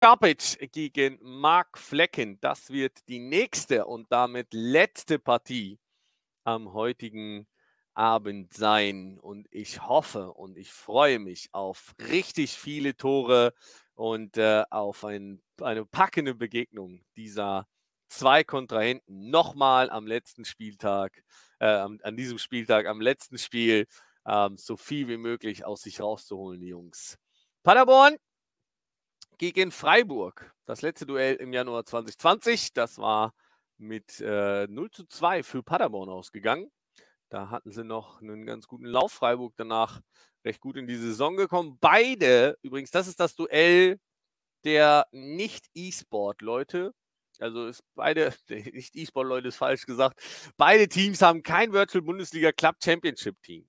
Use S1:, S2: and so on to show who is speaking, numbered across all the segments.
S1: Karpic gegen Mark Flecken. Das wird die nächste und damit letzte Partie am heutigen Abend sein. Und ich hoffe und ich freue mich auf richtig viele Tore und äh, auf ein, eine packende Begegnung dieser zwei Kontrahenten. Nochmal am letzten Spieltag, äh, an, an diesem Spieltag, am letzten Spiel, äh, so viel wie möglich aus sich rauszuholen, die Jungs. Paderborn gegen Freiburg. Das letzte Duell im Januar 2020, das war mit äh, 0 zu 2 für Paderborn ausgegangen. Da hatten sie noch einen ganz guten Lauf. Freiburg danach recht gut in die Saison gekommen. Beide, übrigens, das ist das Duell der Nicht-E-Sport-Leute. Also ist beide, nicht E-Sport-Leute ist falsch gesagt. Beide Teams haben kein Virtual Bundesliga Club Championship Team.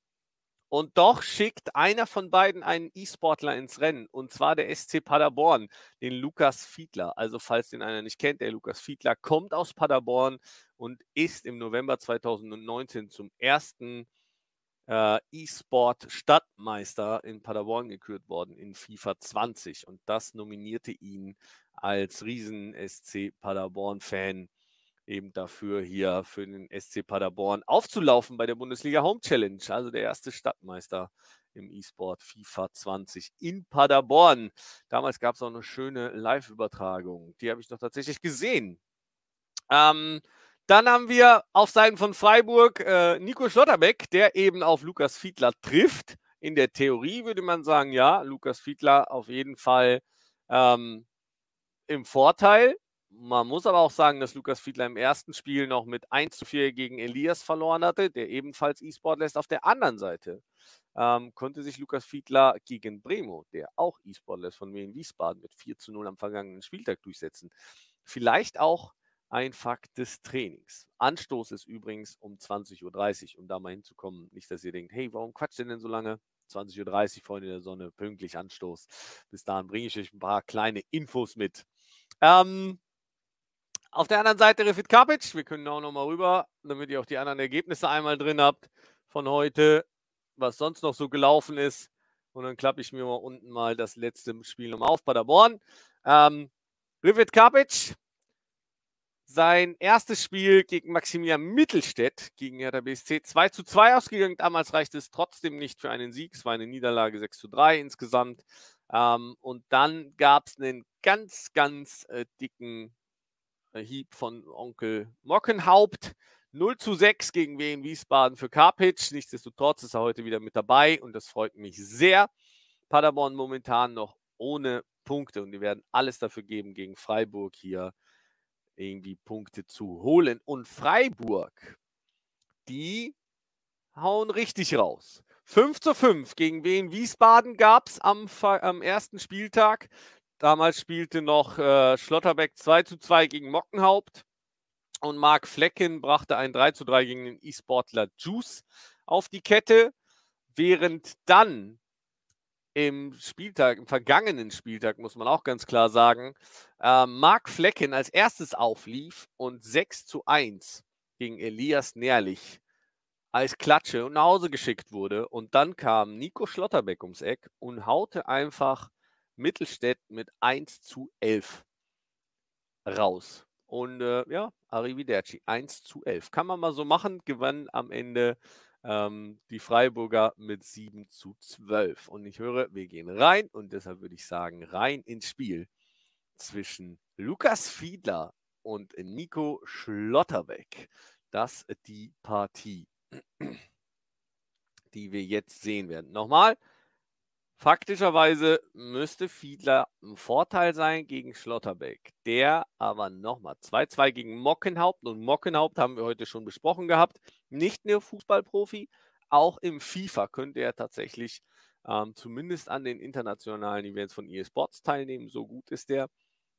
S1: Und doch schickt einer von beiden einen E-Sportler ins Rennen, und zwar der SC Paderborn, den Lukas Fiedler. Also falls den einer nicht kennt, der Lukas Fiedler kommt aus Paderborn und ist im November 2019 zum ersten äh, E-Sport Stadtmeister in Paderborn gekürt worden in FIFA 20. Und das nominierte ihn als Riesen SC Paderborn-Fan eben dafür, hier für den SC Paderborn aufzulaufen bei der Bundesliga Home Challenge, also der erste Stadtmeister im E-Sport FIFA 20 in Paderborn. Damals gab es auch eine schöne Live-Übertragung. Die habe ich doch tatsächlich gesehen. Ähm, dann haben wir auf Seiten von Freiburg äh, Nico Schlotterbeck, der eben auf Lukas Fiedler trifft. In der Theorie würde man sagen, ja, Lukas Fiedler auf jeden Fall ähm, im Vorteil. Man muss aber auch sagen, dass Lukas Fiedler im ersten Spiel noch mit 1 zu 4 gegen Elias verloren hatte, der ebenfalls E-Sport lässt. Auf der anderen Seite ähm, konnte sich Lukas Fiedler gegen Bremo, der auch E-Sport lässt von Wien Wiesbaden, mit 4 zu 0 am vergangenen Spieltag durchsetzen. Vielleicht auch ein Fakt des Trainings. Anstoß ist übrigens um 20.30 Uhr, um da mal hinzukommen. Nicht, dass ihr denkt, hey, warum quatscht ihr denn so lange? 20.30 Uhr, Freunde der Sonne, pünktlich Anstoß. Bis dahin bringe ich euch ein paar kleine Infos mit. Ähm, auf der anderen Seite Refit Kapic. Wir können auch nochmal rüber, damit ihr auch die anderen Ergebnisse einmal drin habt von heute, was sonst noch so gelaufen ist. Und dann klappe ich mir mal unten mal das letzte Spiel nochmal auf. Paderborn. Ähm, Rivit Kapic. Sein erstes Spiel gegen Maximilian Mittelstädt gegen Hertha BSC 2 zu 2 ausgegangen. Damals reichte es trotzdem nicht für einen Sieg. Es war eine Niederlage 6 zu 3 insgesamt. Ähm, und dann gab es einen ganz, ganz äh, dicken Hieb von Onkel Mockenhaupt. 0 zu 6 gegen Wien Wiesbaden für Karpic. Nichtsdestotrotz ist er heute wieder mit dabei und das freut mich sehr. Paderborn momentan noch ohne Punkte und die werden alles dafür geben, gegen Freiburg hier irgendwie Punkte zu holen. Und Freiburg, die hauen richtig raus. 5 zu 5 gegen Wien Wiesbaden gab es am, am ersten Spieltag. Damals spielte noch äh, Schlotterbeck 2 zu 2 gegen Mockenhaupt und Marc Flecken brachte ein 3 zu 3 gegen den E-Sportler Juice auf die Kette, während dann im Spieltag, im vergangenen Spieltag, muss man auch ganz klar sagen, äh, Marc Flecken als erstes auflief und 6 zu 1 gegen Elias Nährlich als Klatsche nach Hause geschickt wurde. Und dann kam Nico Schlotterbeck ums Eck und haute einfach Mittelstädt mit 1 zu 11 raus. Und äh, ja, Arrivederci 1 zu 11. Kann man mal so machen, gewann am Ende ähm, die Freiburger mit 7 zu 12. Und ich höre, wir gehen rein und deshalb würde ich sagen, rein ins Spiel zwischen Lukas Fiedler und Nico Schlotterbeck. Das ist die Partie, die wir jetzt sehen werden. Nochmal, Faktischerweise müsste Fiedler ein Vorteil sein gegen Schlotterbeck. Der aber nochmal 2-2 gegen Mockenhaupt. Und Mockenhaupt haben wir heute schon besprochen gehabt. Nicht nur Fußballprofi, auch im FIFA könnte er tatsächlich ähm, zumindest an den internationalen Events von eSports teilnehmen. So gut ist der.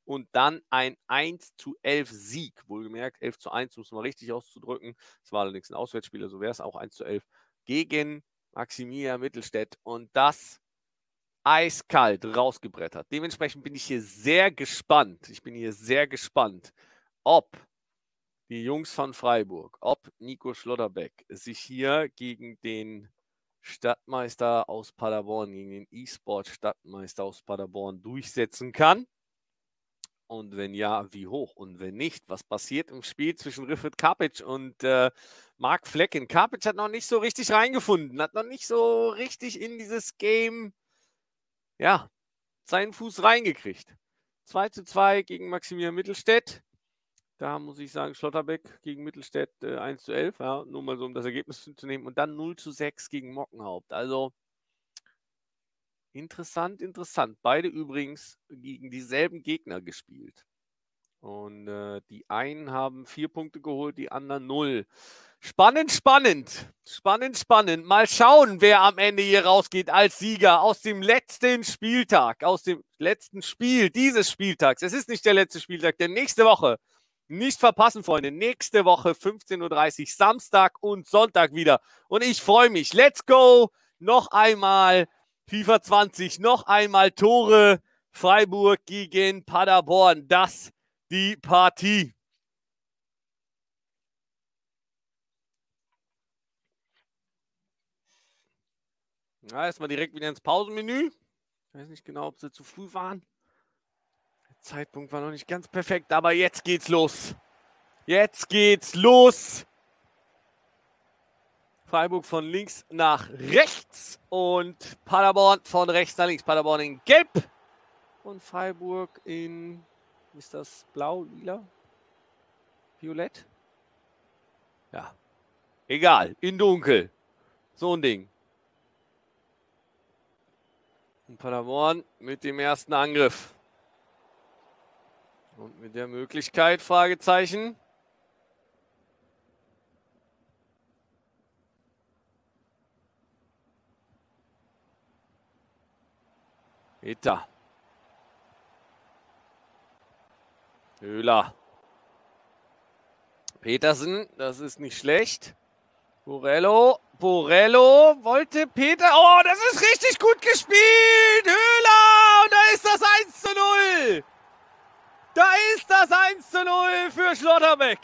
S1: Und dann ein 1 zu 11 Sieg. Wohlgemerkt, 11 zu 1, muss man richtig auszudrücken. Es war allerdings ein Auswärtsspieler, so wäre es auch 1 zu 11 gegen Maximilian Mittelstädt. Und das eiskalt rausgebrettert. Dementsprechend bin ich hier sehr gespannt. Ich bin hier sehr gespannt, ob die Jungs von Freiburg, ob Nico Schlotterbeck sich hier gegen den Stadtmeister aus Paderborn, gegen den E-Sport Stadtmeister aus Paderborn durchsetzen kann. Und wenn ja, wie hoch? Und wenn nicht, was passiert im Spiel zwischen Riffet Kapic und äh, Mark Flecken? Kapic hat noch nicht so richtig reingefunden, hat noch nicht so richtig in dieses Game, ja, seinen Fuß reingekriegt. 2 zu 2 gegen Maximilian Mittelstädt. Da muss ich sagen, Schlotterbeck gegen Mittelstädt äh, 1 zu 11, ja, nur mal so, um das Ergebnis zu nehmen. Und dann 0 zu 6 gegen Mockenhaupt. Also interessant, interessant. Beide übrigens gegen dieselben Gegner gespielt. Und äh, die einen haben vier Punkte geholt, die anderen null. Spannend, spannend. Spannend, spannend. Mal schauen, wer am Ende hier rausgeht als Sieger aus dem letzten Spieltag, aus dem letzten Spiel dieses Spieltags. Es ist nicht der letzte Spieltag, denn nächste Woche nicht verpassen, Freunde. Nächste Woche 15.30 Uhr, Samstag und Sonntag wieder. Und ich freue mich. Let's go. Noch einmal FIFA 20. Noch einmal Tore. Freiburg gegen Paderborn. Das die Partie. Ja, erstmal direkt wieder ins Pausenmenü. Ich weiß nicht genau, ob sie zu früh waren. Zeitpunkt war noch nicht ganz perfekt, aber jetzt geht's los. Jetzt geht's los. Freiburg von links nach rechts und Paderborn von rechts nach links. Paderborn in Gelb und Freiburg in, ist das blau, lila, violett? Ja, egal, in dunkel. So ein Ding. Und Paderborn mit dem ersten Angriff. Und mit der Möglichkeit, Fragezeichen. Peter. Höhler. Petersen, das ist nicht schlecht. Borello, Borello wollte Peter. Oh, das ist richtig gut gespielt. Höhler. Und da ist das 1 zu 0. Da ist das 1 zu 0 für Schlotterbeck.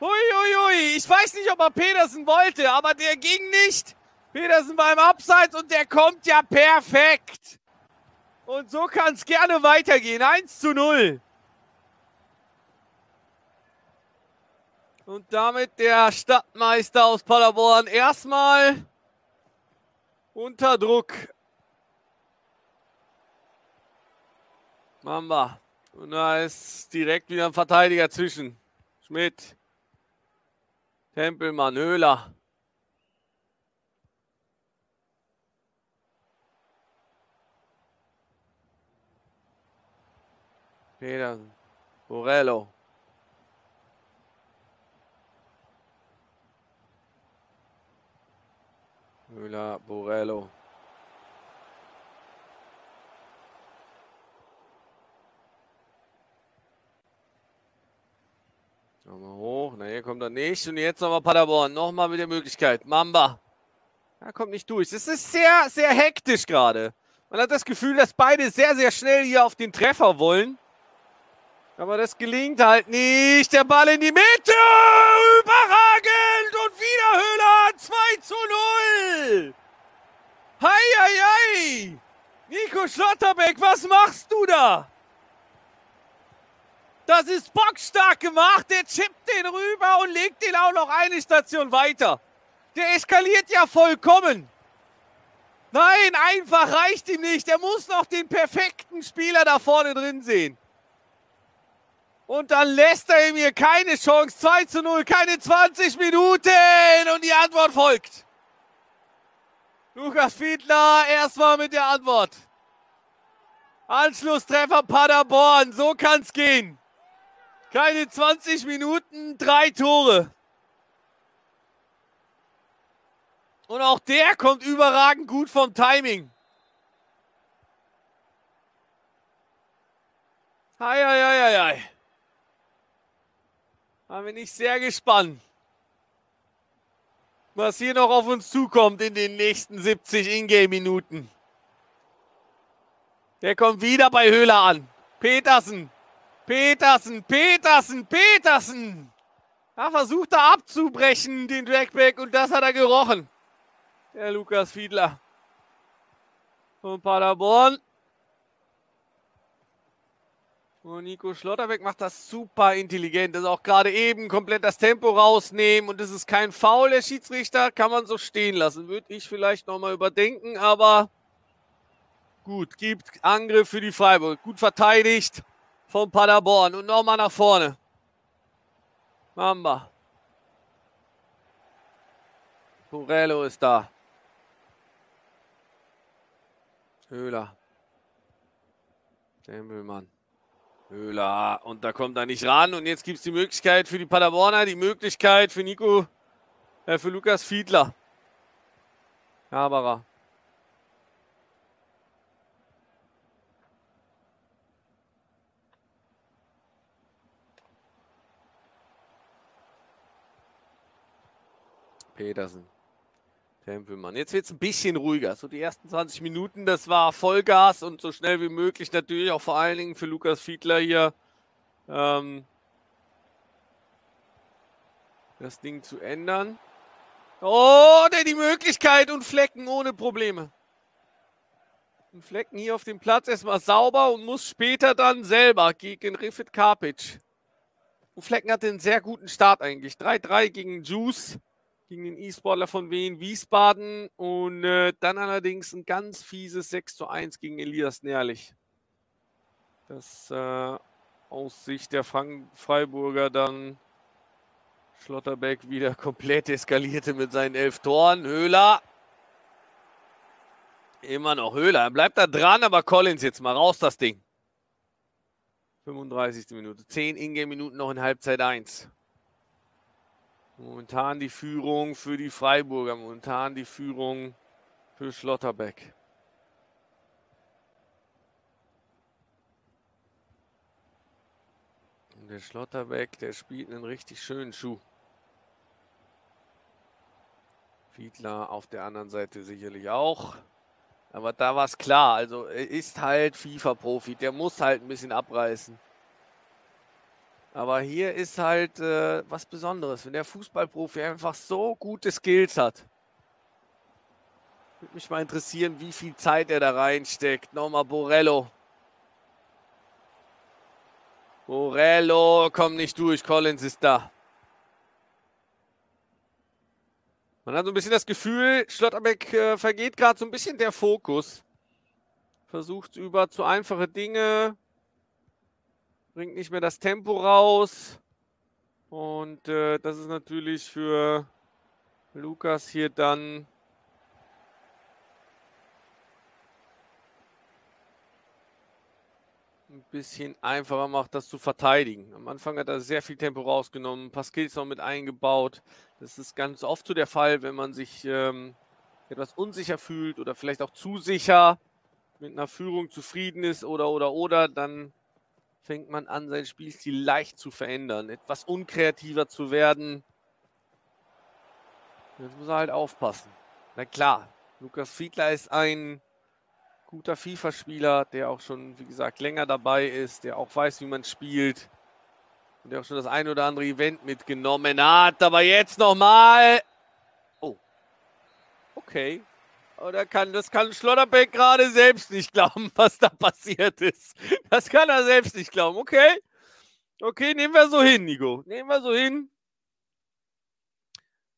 S1: Huiuiui, ich weiß nicht, ob er Petersen wollte, aber der ging nicht. Petersen beim Abseits und der kommt ja perfekt. Und so kann es gerne weitergehen. 1 zu 0. Und damit der Stadtmeister aus Paderborn erstmal unter Druck. Mamba. Und da ist direkt wieder ein Verteidiger zwischen. Schmidt. Tempelmann, Höhler. Petersen. Borello. Müller, Borello. Nochmal hoch. Na, hier kommt er nicht. Und jetzt nochmal Paderborn. Nochmal mit der Möglichkeit. Mamba. Er kommt nicht durch. Es ist sehr, sehr hektisch gerade. Man hat das Gefühl, dass beide sehr, sehr schnell hier auf den Treffer wollen. Aber das gelingt halt nicht. Der Ball in die Mitte. Überragend. Und wieder Höhler. 2 zu 0. Hei, hei, hei. Nico Schlotterbeck, was machst du da? Das ist bockstark gemacht. Der chippt den rüber und legt den auch noch eine Station weiter. Der eskaliert ja vollkommen. Nein, einfach reicht ihm nicht. Er muss noch den perfekten Spieler da vorne drin sehen. Und dann lässt er ihm hier keine Chance. 2 zu 0, keine 20 Minuten. Und die Antwort folgt. Lukas Fiedler erstmal mit der Antwort. Anschlusstreffer Paderborn. So kann es gehen. Keine 20 Minuten, drei Tore. Und auch der kommt überragend gut vom Timing. Hei. Da bin ich sehr gespannt, was hier noch auf uns zukommt in den nächsten 70 Ingame-Minuten. Der kommt wieder bei Höhler an. Petersen. Petersen, Petersen, Petersen. Da versucht er abzubrechen, den Dragback, und das hat er gerochen. Der Lukas Fiedler. Von Paderborn. Und Nico Schlotterbeck macht das super intelligent. Das ist auch gerade eben komplett das Tempo rausnehmen und es ist kein Foul. Der Schiedsrichter kann man so stehen lassen. Würde ich vielleicht nochmal überdenken, aber gut. Gibt Angriff für die Freiburg. Gut verteidigt von Paderborn und nochmal nach vorne. Mamba. Porello ist da. Höhler. Tempelmann. Höhler. Und da kommt er nicht ran. Und jetzt gibt es die Möglichkeit für die Paderborner, die Möglichkeit für Nico, äh, für Lukas Fiedler. Haberer. Petersen. Tempelmann. Jetzt wird es ein bisschen ruhiger. So die ersten 20 Minuten, das war Vollgas und so schnell wie möglich natürlich auch vor allen Dingen für Lukas Fiedler hier ähm, das Ding zu ändern. Oh, der die Möglichkeit und Flecken ohne Probleme. Und Flecken hier auf dem Platz erstmal sauber und muss später dann selber gegen Rifit Karpic. Und Flecken hatte einen sehr guten Start eigentlich. 3-3 gegen Juice gegen den E-Sportler von Wien Wiesbaden und äh, dann allerdings ein ganz fieses 6 zu 1 gegen Elias Nährlich. Das äh, aus Sicht der Frank Freiburger dann Schlotterbeck wieder komplett eskalierte mit seinen elf Toren. Höhler. Immer noch Höhler. Er bleibt da dran, aber Collins jetzt mal raus das Ding. 35. Minute. 10 Ingame-Minuten noch in Halbzeit 1. Momentan die Führung für die Freiburger, momentan die Führung für Schlotterbeck. Und der Schlotterbeck, der spielt einen richtig schönen Schuh. Fiedler auf der anderen Seite sicherlich auch. Aber da war es klar. Also er ist halt FIFA-Profi. Der muss halt ein bisschen abreißen. Aber hier ist halt äh, was Besonderes, wenn der Fußballprofi einfach so gute Skills hat. Würde mich mal interessieren, wie viel Zeit er da reinsteckt. Nochmal Borello. Borello, komm nicht durch, Collins ist da. Man hat so ein bisschen das Gefühl, Schlotterbeck äh, vergeht gerade so ein bisschen der Fokus. Versucht über zu einfache Dinge, bringt nicht mehr das Tempo raus. Und äh, das ist natürlich für Lukas hier dann ein bisschen einfacher macht, das zu verteidigen. Am Anfang hat er sehr viel Tempo rausgenommen, paar Skills noch mit eingebaut. Das ist ganz oft so der Fall, wenn man sich ähm, etwas unsicher fühlt oder vielleicht auch zu sicher mit einer Führung zufrieden ist oder oder oder, dann fängt man an, sein Spielstil leicht zu verändern, etwas unkreativer zu werden. Jetzt muss er halt aufpassen. Na klar, Lukas Fiedler ist ein guter FIFA-Spieler, der auch schon, wie gesagt, länger dabei ist, der auch weiß, wie man spielt und der auch schon das ein oder andere Event mitgenommen hat. Aber jetzt nochmal. Oh. Okay. Oder kann, das kann Schlotterbeck gerade selbst nicht glauben, was da passiert ist. Das kann er selbst nicht glauben. Okay. Okay, nehmen wir so hin, Nico. Nehmen wir so hin.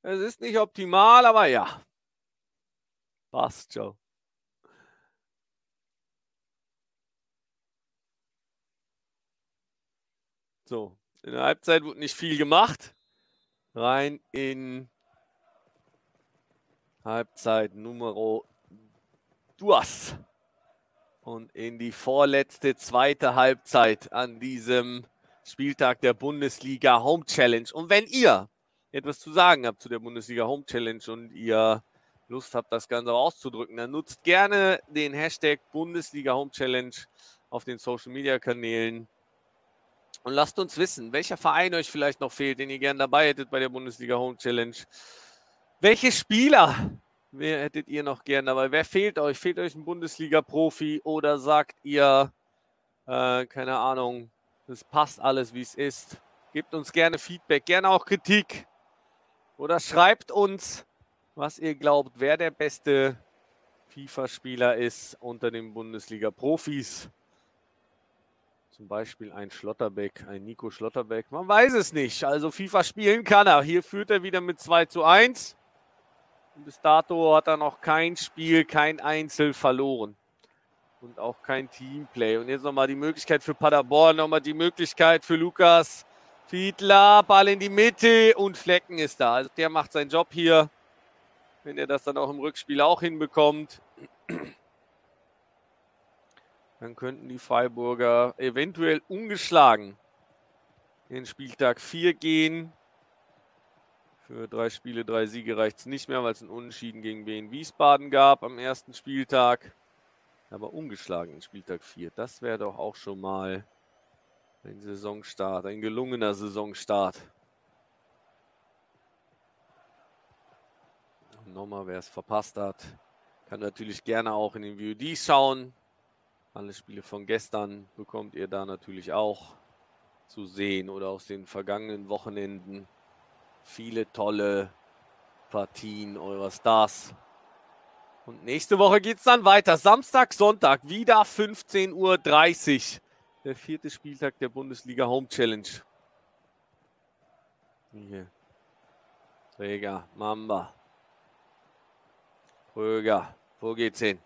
S1: Es ist nicht optimal, aber ja. Passt, Joe. So, in der Halbzeit wurde nicht viel gemacht. Rein in Halbzeit Numero Duas. Und in die vorletzte zweite Halbzeit an diesem Spieltag der Bundesliga Home Challenge. Und wenn ihr etwas zu sagen habt zu der Bundesliga Home Challenge und ihr Lust habt, das Ganze auszudrücken, dann nutzt gerne den Hashtag Bundesliga Home Challenge auf den Social Media Kanälen und lasst uns wissen, welcher Verein euch vielleicht noch fehlt, den ihr gerne dabei hättet bei der Bundesliga Home Challenge. Welche Spieler wer hättet ihr noch gern dabei? Wer fehlt euch? Fehlt euch ein Bundesliga-Profi oder sagt ihr, äh, keine Ahnung, es passt alles, wie es ist? Gebt uns gerne Feedback, gerne auch Kritik. Oder schreibt uns, was ihr glaubt, wer der beste FIFA-Spieler ist unter den Bundesliga-Profis. Zum Beispiel ein Schlotterbeck, ein Nico Schlotterbeck. Man weiß es nicht. Also FIFA spielen kann er. Hier führt er wieder mit 2 zu 1. Und bis dato hat er noch kein Spiel, kein Einzel verloren. Und auch kein Teamplay. Und jetzt nochmal die Möglichkeit für Paderborn, nochmal die Möglichkeit für Lukas Fiedler. Ball in die Mitte und Flecken ist da. Also der macht seinen Job hier. Wenn er das dann auch im Rückspiel auch hinbekommt dann könnten die Freiburger eventuell ungeschlagen in Spieltag 4 gehen. Für drei Spiele, drei Siege reicht es nicht mehr, weil es ein Unentschieden gegen Wien Wiesbaden gab am ersten Spieltag. Aber ungeschlagen in Spieltag 4. Das wäre doch auch schon mal ein Saisonstart, ein gelungener Saisonstart. Nochmal, wer es verpasst hat, kann natürlich gerne auch in den VODs schauen. Alle Spiele von gestern bekommt ihr da natürlich auch zu sehen oder aus den vergangenen Wochenenden. Viele tolle Partien eurer Stars. Und nächste Woche geht es dann weiter. Samstag, Sonntag, wieder 15.30 Uhr. Der vierte Spieltag der Bundesliga Home Challenge. Hier. Träger, Mamba. Röger. Wo geht's hin?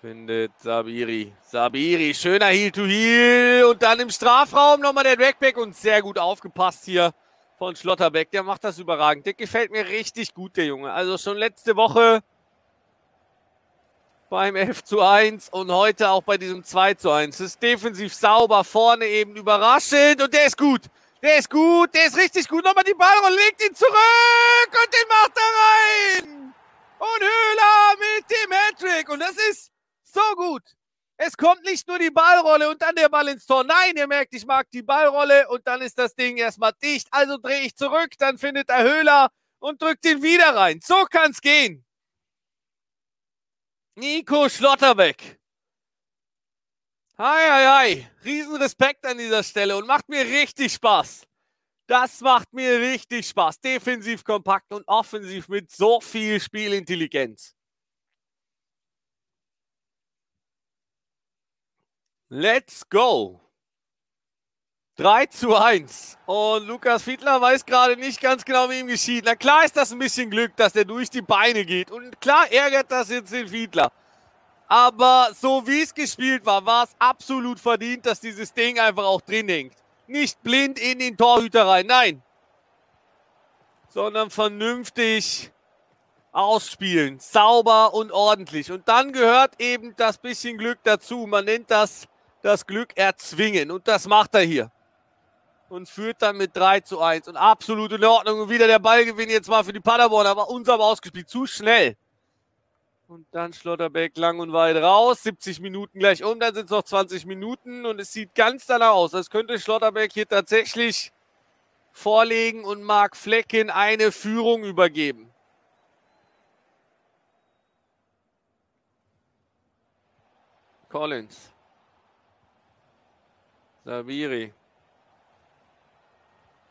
S1: Findet Sabiri. Sabiri, schöner Heel-to-Heel. Und dann im Strafraum nochmal der Backpack und sehr gut aufgepasst hier von Schlotterbeck. Der macht das überragend. Der gefällt mir richtig gut, der Junge. Also schon letzte Woche beim 11 zu 1 und heute auch bei diesem 2 zu 1. Das ist defensiv sauber, vorne eben überraschend und der ist gut. Der ist gut, der ist richtig gut. Nochmal die Ballrolle, legt ihn zurück und den macht er rein. Und Höhler mit dem Hattrick. Und das ist so gut. Es kommt nicht nur die Ballrolle und dann der Ball ins Tor. Nein, ihr merkt, ich mag die Ballrolle und dann ist das Ding erstmal dicht. Also drehe ich zurück, dann findet der Höhler und drückt ihn wieder rein. So kann es gehen. Nico Schlotterbeck. Hi, hi, hi. Riesenrespekt an dieser Stelle und macht mir richtig Spaß. Das macht mir richtig Spaß. Defensiv kompakt und offensiv mit so viel Spielintelligenz. Let's go. 3 zu 1. Und Lukas Fiedler weiß gerade nicht ganz genau, wie ihm geschieht. Na klar ist das ein bisschen Glück, dass der durch die Beine geht. Und klar ärgert das jetzt den Fiedler. Aber so wie es gespielt war, war es absolut verdient, dass dieses Ding einfach auch drin hängt. Nicht blind in den Torhüter rein, nein. Sondern vernünftig ausspielen. Sauber und ordentlich. Und dann gehört eben das bisschen Glück dazu. Man nennt das das Glück erzwingen. Und das macht er hier. Und führt dann mit 3 zu 1. Und absolut in Ordnung. Und wieder der Ballgewinn jetzt mal für die Paderborn. Aber uns aber ausgespielt. Zu schnell. Und dann Schlotterbeck lang und weit raus. 70 Minuten gleich um. Dann sind es noch 20 Minuten. Und es sieht ganz danach aus, als könnte Schlotterbeck hier tatsächlich vorlegen und Marc Flecken eine Führung übergeben. Collins. Sabiri.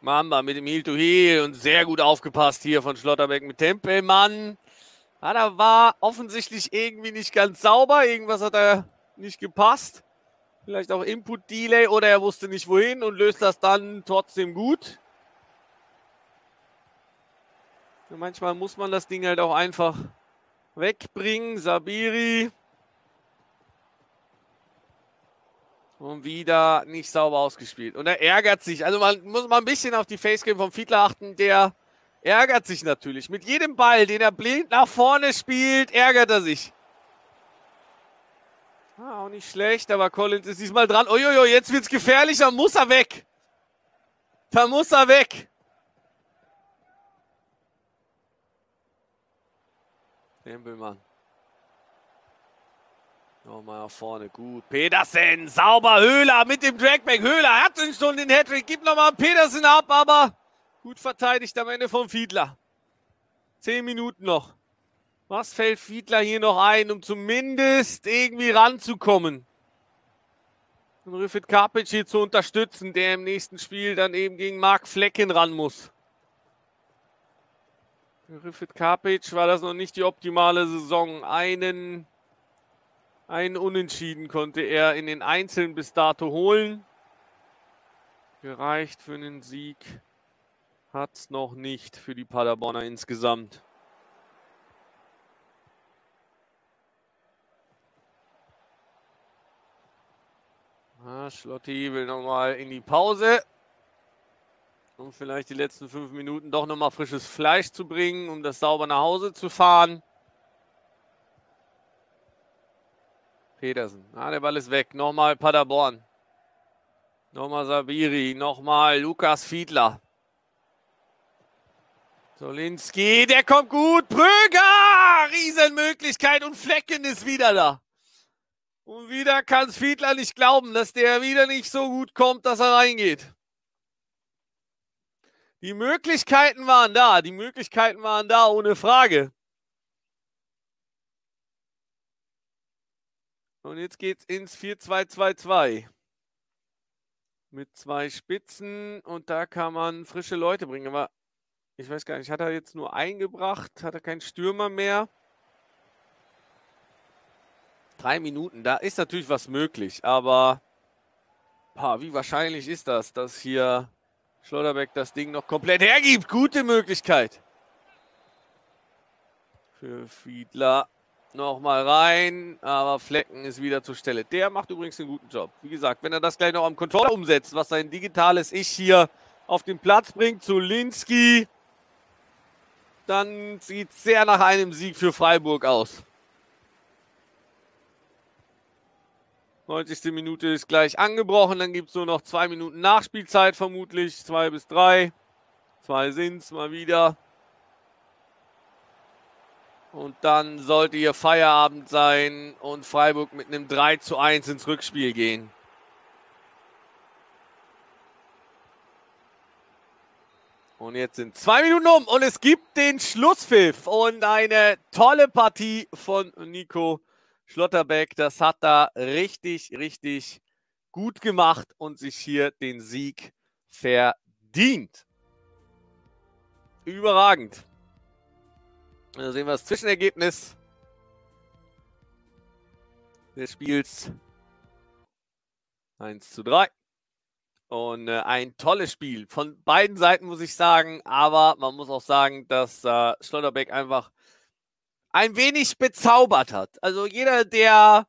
S1: Mamba mit dem Heel-to-Heel -Heel und sehr gut aufgepasst hier von Schlotterbeck mit Tempelmann. Ja, da war offensichtlich irgendwie nicht ganz sauber. Irgendwas hat da nicht gepasst. Vielleicht auch Input-Delay oder er wusste nicht wohin und löst das dann trotzdem gut. Und manchmal muss man das Ding halt auch einfach wegbringen. Sabiri Und wieder nicht sauber ausgespielt. Und er ärgert sich. Also man muss mal ein bisschen auf die Facecam vom Fiedler achten. Der ärgert sich natürlich. Mit jedem Ball, den er blind nach vorne spielt, ärgert er sich. Ah, auch nicht schlecht, aber Collins ist diesmal dran. Uiuiui, jetzt wird es gefährlich, da muss er weg. Da muss er weg. Tempelmann. Nochmal nach vorne, gut. Petersen, sauber, Höhler mit dem Dragback. Höhler hat schon den Hattrick, gibt nochmal Petersen ab, aber gut verteidigt am Ende vom Fiedler. Zehn Minuten noch. Was fällt Fiedler hier noch ein, um zumindest irgendwie ranzukommen? Und Rüffet Kapic hier zu unterstützen, der im nächsten Spiel dann eben gegen Marc Flecken ran muss. Für Rüffet Kapic war das noch nicht die optimale Saison. Einen Ein Unentschieden konnte er in den Einzelnen bis dato holen. Gereicht für einen Sieg hat es noch nicht für die Paderborner insgesamt. Ah, Schlotti will nochmal in die Pause. Um vielleicht die letzten fünf Minuten doch nochmal frisches Fleisch zu bringen, um das sauber nach Hause zu fahren. Petersen. Ah, der Ball ist weg. Nochmal Paderborn. Nochmal Sabiri. Nochmal Lukas Fiedler. Solinski, der kommt gut. Pröger! Riesenmöglichkeit und Flecken ist wieder da. Und wieder kann es Fiedler nicht glauben, dass der wieder nicht so gut kommt, dass er reingeht. Die Möglichkeiten waren da. Die Möglichkeiten waren da, ohne Frage. Und jetzt geht's ins 4-2-2-2. Mit zwei Spitzen und da kann man frische Leute bringen. Aber ich weiß gar nicht, hat er jetzt nur eingebracht? Hat er keinen Stürmer mehr? Drei Minuten, da ist natürlich was möglich, aber boah, wie wahrscheinlich ist das, dass hier Schlotterbeck das Ding noch komplett hergibt? Gute Möglichkeit. Für Fiedler nochmal rein, aber Flecken ist wieder zur Stelle. Der macht übrigens einen guten Job. Wie gesagt, wenn er das gleich noch am Controller umsetzt, was sein digitales Ich hier auf den Platz bringt, zu Linski, dann sieht es sehr nach einem Sieg für Freiburg aus. 90. Minute ist gleich angebrochen. Dann gibt es nur noch zwei Minuten Nachspielzeit, vermutlich. Zwei bis drei. Zwei sind es mal wieder. Und dann sollte hier Feierabend sein und Freiburg mit einem 3 zu 1 ins Rückspiel gehen. Und jetzt sind zwei Minuten um und es gibt den Schlusspfiff und eine tolle Partie von Nico Schlotterbeck, das hat er richtig, richtig gut gemacht und sich hier den Sieg verdient. Überragend. Da sehen wir das Zwischenergebnis des Spiels. 1 zu 3. Und äh, ein tolles Spiel. Von beiden Seiten muss ich sagen, aber man muss auch sagen, dass äh, Schlotterbeck einfach ein wenig bezaubert hat. Also jeder, der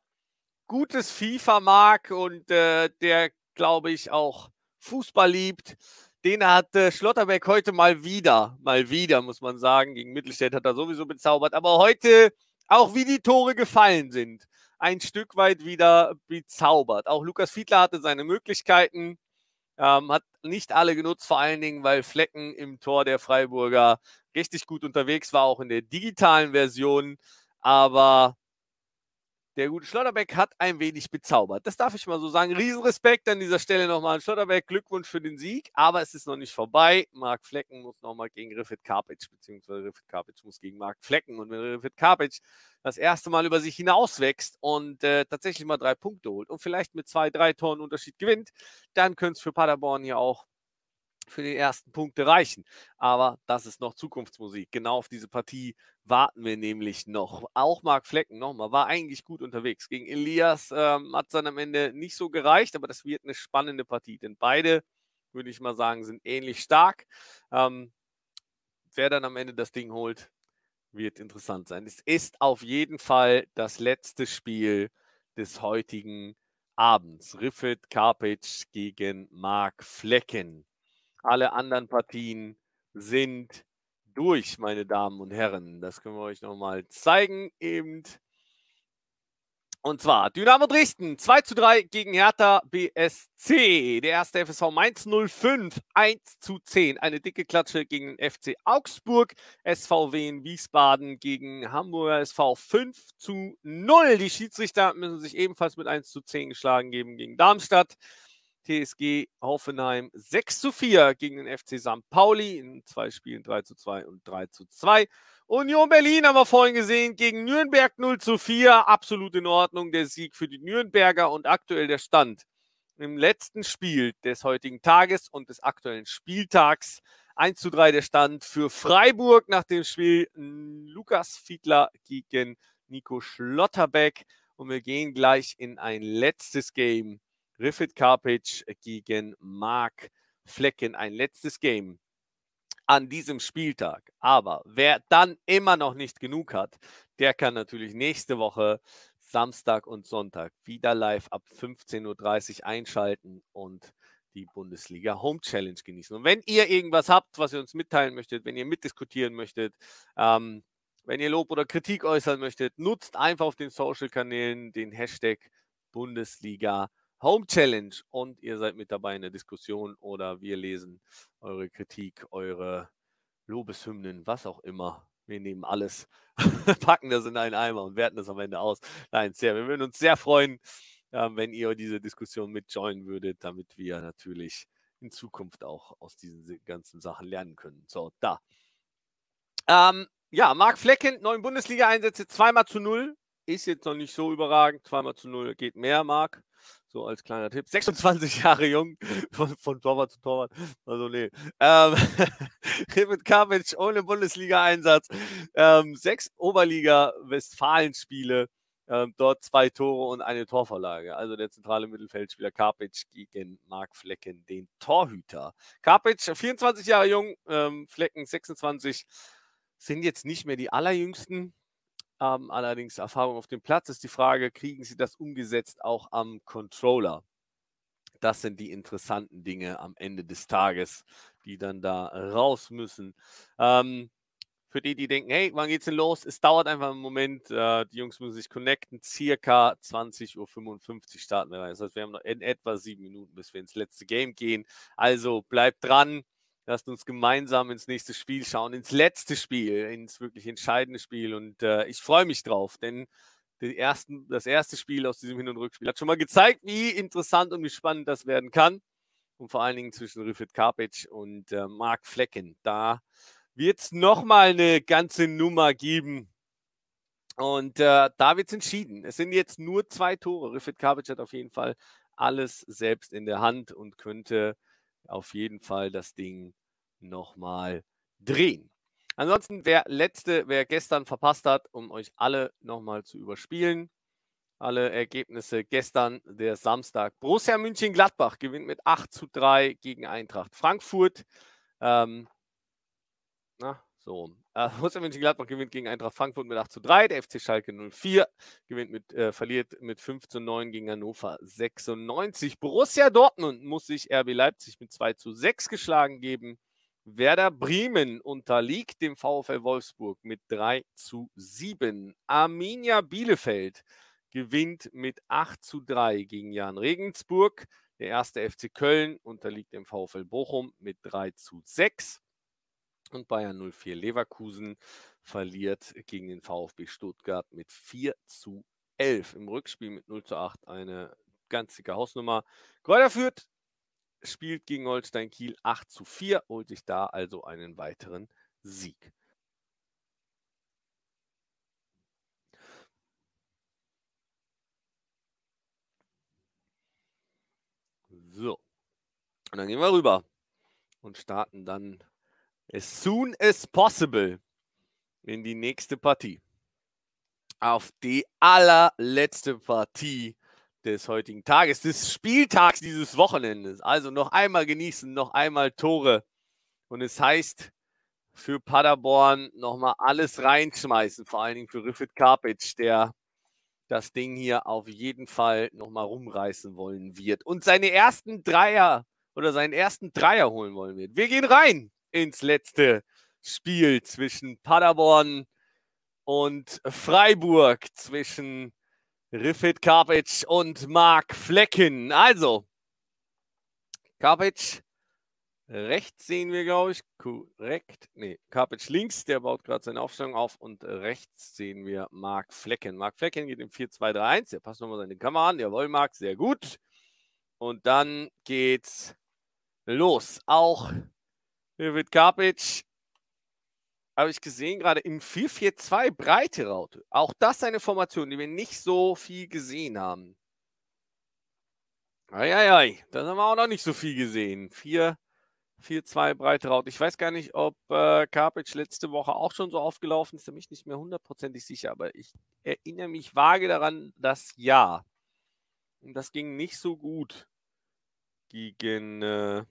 S1: gutes FIFA mag und äh, der, glaube ich, auch Fußball liebt, den hat äh, Schlotterbeck heute mal wieder, mal wieder, muss man sagen. Gegen Mittelstädt hat er sowieso bezaubert, aber heute, auch wie die Tore gefallen sind, ein Stück weit wieder bezaubert. Auch Lukas Fiedler hatte seine Möglichkeiten, ähm, hat nicht alle genutzt, vor allen Dingen, weil Flecken im Tor der Freiburger richtig gut unterwegs war, auch in der digitalen Version. Aber der gute Schlotterbeck hat ein wenig bezaubert. Das darf ich mal so sagen. Riesenrespekt an dieser Stelle nochmal an Schlotterbeck. Glückwunsch für den Sieg. Aber es ist noch nicht vorbei. Marc Flecken muss nochmal gegen Riffit Karpic, beziehungsweise Riffit Karpic muss gegen Marc Flecken. Und wenn Riffit Karpic das erste Mal über sich hinauswächst und äh, tatsächlich mal drei Punkte holt und vielleicht mit zwei, drei Toren Unterschied gewinnt, dann könnte es für Paderborn hier auch für die ersten Punkte reichen. Aber das ist noch Zukunftsmusik. Genau auf diese Partie warten wir nämlich noch. Auch Marc Flecken nochmal war eigentlich gut unterwegs. Gegen Elias ähm, hat es dann am Ende nicht so gereicht, aber das wird eine spannende Partie, denn beide, würde ich mal sagen, sind ähnlich stark. Ähm, wer dann am Ende das Ding holt, wird interessant sein. Es ist auf jeden Fall das letzte Spiel des heutigen Abends. Riffet Karpic gegen Marc Flecken. Alle anderen Partien sind durch, meine Damen und Herren. Das können wir euch nochmal zeigen. Eben und zwar Dynamo Dresden 2 zu 3 gegen Hertha BSC. Der erste FSV Mainz 05 1 zu 10. Eine dicke Klatsche gegen FC Augsburg. SVW in Wiesbaden gegen Hamburger SV 5 zu 0. Die Schiedsrichter müssen sich ebenfalls mit 1 zu 10 geschlagen geben gegen Darmstadt. TSG Hoffenheim 6 zu 4 gegen den FC St. Pauli in zwei Spielen 3 zu 2 und 3 zu 2. Union Berlin haben wir vorhin gesehen gegen Nürnberg 0 zu 4. Absolut in Ordnung der Sieg für die Nürnberger und aktuell der Stand im letzten Spiel des heutigen Tages und des aktuellen Spieltags. 1 zu 3 der Stand für Freiburg nach dem Spiel Lukas Fiedler gegen Nico Schlotterbeck. und wir gehen gleich in ein letztes Game. Riffit Karpic gegen Mark Flecken. Ein letztes Game an diesem Spieltag. Aber wer dann immer noch nicht genug hat, der kann natürlich nächste Woche Samstag und Sonntag wieder live ab 15.30 Uhr einschalten und die Bundesliga Home Challenge genießen. Und wenn ihr irgendwas habt, was ihr uns mitteilen möchtet, wenn ihr mitdiskutieren möchtet, ähm, wenn ihr Lob oder Kritik äußern möchtet, nutzt einfach auf den Social-Kanälen den Hashtag Bundesliga Home Challenge und ihr seid mit dabei in der Diskussion oder wir lesen eure Kritik, eure Lobeshymnen, was auch immer. Wir nehmen alles, packen das in einen Eimer und werten das am Ende aus. Nein, sehr, wir würden uns sehr freuen, äh, wenn ihr diese Diskussion mitjoinen würdet, damit wir natürlich in Zukunft auch aus diesen ganzen Sachen lernen können. So, da. Ähm, ja, Marc Flecken, neun Bundesliga-Einsätze, zweimal zu null. Ist jetzt noch nicht so überragend. Zweimal zu null geht mehr, Marc. So als kleiner Tipp. 26 Jahre jung, von, von Torwart zu Torwart. Also, nee. Ähm, David Kavic ohne Bundesliga-Einsatz. Ähm, sechs Oberliga-Westfalen-Spiele. Ähm, dort zwei Tore und eine Torvorlage. Also der zentrale Mittelfeldspieler Karpic gegen Marc Flecken, den Torhüter. Karpic, 24 Jahre jung, ähm, Flecken 26 sind jetzt nicht mehr die allerjüngsten. Ähm, allerdings Erfahrung auf dem Platz ist die Frage, kriegen sie das umgesetzt auch am Controller? Das sind die interessanten Dinge am Ende des Tages, die dann da raus müssen. Ähm, für die, die denken, hey, wann geht's denn los? Es dauert einfach einen Moment. Äh, die Jungs müssen sich connecten. Circa 20.55 Uhr starten wir rein. Das heißt, wir haben noch in etwa sieben Minuten, bis wir ins letzte Game gehen. Also bleibt dran. Lasst uns gemeinsam ins nächste Spiel schauen, ins letzte Spiel, ins wirklich entscheidende Spiel. Und äh, ich freue mich drauf, denn ersten, das erste Spiel aus diesem Hin- und Rückspiel hat schon mal gezeigt, wie interessant und wie spannend das werden kann. Und vor allen Dingen zwischen Rifit Karpic und äh, Marc Flecken. Da wird es nochmal eine ganze Nummer geben. Und äh, da wird es entschieden. Es sind jetzt nur zwei Tore. Rifit Karpic hat auf jeden Fall alles selbst in der Hand und könnte auf jeden Fall das Ding nochmal drehen. Ansonsten, wer letzte, wer gestern verpasst hat, um euch alle nochmal zu überspielen, alle Ergebnisse gestern, der Samstag. Borussia München-Gladbach gewinnt mit 8 zu 3 gegen Eintracht Frankfurt. Ähm, na, so. Äh, Borussia Mönchengladbach gewinnt gegen Eintracht Frankfurt mit 8 zu 3. Der FC Schalke 04 gewinnt mit, äh, verliert mit 5 zu 9 gegen Hannover 96. Borussia Dortmund muss sich RB Leipzig mit 2 zu 6 geschlagen geben. Werder Bremen unterliegt dem VfL Wolfsburg mit 3 zu 7. Arminia Bielefeld gewinnt mit 8 zu 3 gegen Jan Regensburg. Der erste FC Köln unterliegt dem VfL Bochum mit 3 zu 6. Und Bayern 04 Leverkusen verliert gegen den VfB Stuttgart mit 4 zu 11. Im Rückspiel mit 0 zu 8 eine ganz dicke Hausnummer. Kräuter führt, spielt gegen Holstein Kiel 8 zu 4, holt sich da also einen weiteren Sieg. So, und dann gehen wir rüber und starten dann as soon as possible in die nächste Partie. Auf die allerletzte Partie des heutigen Tages, des Spieltags dieses Wochenendes. Also noch einmal genießen, noch einmal Tore. Und es heißt für Paderborn nochmal alles reinschmeißen, vor allen Dingen für Riffit Karpic, der das Ding hier auf jeden Fall nochmal rumreißen wollen wird und seine ersten Dreier oder seinen ersten Dreier holen wollen wird. Wir gehen rein ins letzte Spiel zwischen Paderborn und Freiburg, zwischen Rifit Karpic und Marc Flecken. Also, Karpic rechts sehen wir, glaube ich, korrekt. Nee, Karpic links, der baut gerade seine Aufstellung auf und rechts sehen wir Marc Flecken. Marc Flecken geht im 4-2-3-1, der passt nochmal seine Kamera an. Jawohl, Marc, sehr gut. Und dann geht's los. Auch David Karpic habe ich gesehen, gerade im 4-4-2 breite Raute. Auch das eine Formation, die wir nicht so viel gesehen haben. Eieiei, das haben wir auch noch nicht so viel gesehen. 4, 4-2 breite Raute. Ich weiß gar nicht, ob äh, Karpic letzte Woche auch schon so aufgelaufen ist. Da bin ich nicht mehr hundertprozentig sicher, aber ich erinnere mich vage daran, dass ja. Und das ging nicht so gut gegen äh,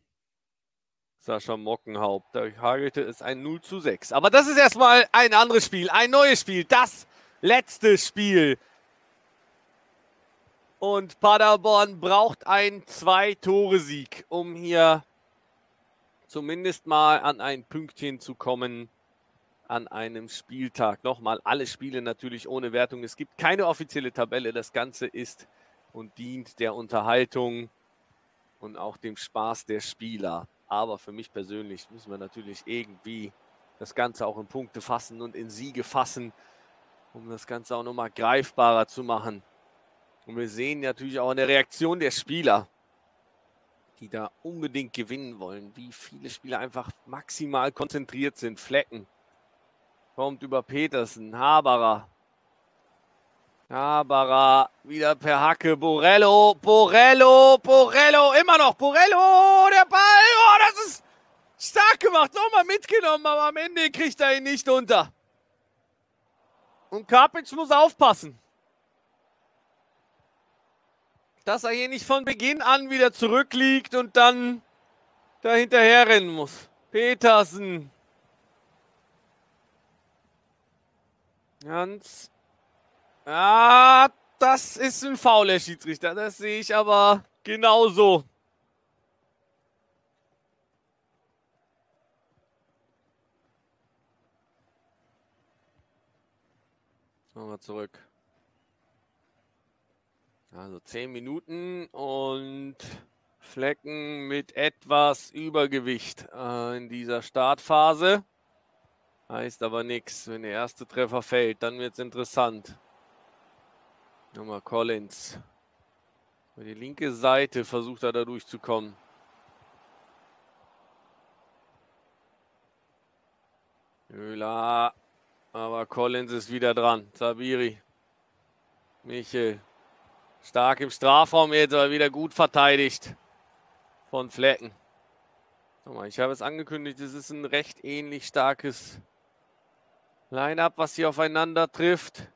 S1: Sascha Mockenhaupt. Da hagelte es ein 0 zu 6. Aber das ist erstmal ein anderes Spiel, ein neues Spiel. Das letzte Spiel. Und Paderborn braucht einen Zwei-Tore-Sieg, um hier zumindest mal an ein Pünktchen zu kommen an einem Spieltag. Nochmal, alle Spiele natürlich ohne Wertung. Es gibt keine offizielle Tabelle. Das Ganze ist und dient der Unterhaltung und auch dem Spaß der Spieler. Aber für mich persönlich müssen wir natürlich irgendwie das Ganze auch in Punkte fassen und in Siege fassen, um das Ganze auch nochmal greifbarer zu machen. Und wir sehen natürlich auch in der Reaktion der Spieler, die da unbedingt gewinnen wollen, wie viele Spieler einfach maximal konzentriert sind. Flecken kommt über Petersen, Haberer. Haberer wieder per Hacke, Borello, Borello, Borello, immer noch Borello, der Ball, oh, das ist stark gemacht, nochmal mitgenommen, aber am Ende kriegt er ihn nicht unter. Und Karpic muss aufpassen dass er hier nicht von Beginn an wieder zurückliegt und dann da hinterher rennen muss. Petersen. Ganz. Ja, das ist ein fauler Schiedsrichter. Das sehe ich aber genauso. Nochmal zurück. Also 10 Minuten und Flecken mit etwas Übergewicht äh, in dieser Startphase. Heißt aber nichts. Wenn der erste Treffer fällt, dann wird es interessant. Nochmal Collins. Über die linke Seite versucht er da durchzukommen. Höhler. Aber Collins ist wieder dran. Zabiri. Michel. Stark im Strafraum jetzt, aber wieder gut verteidigt von Flecken. Ich habe es angekündigt, es ist ein recht ähnlich starkes Line-Up, was hier aufeinander trifft.